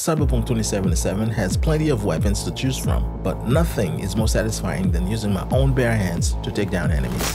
Cyberpunk 2077 has plenty of weapons to choose from, but nothing is more satisfying than using my own bare hands to take down enemies.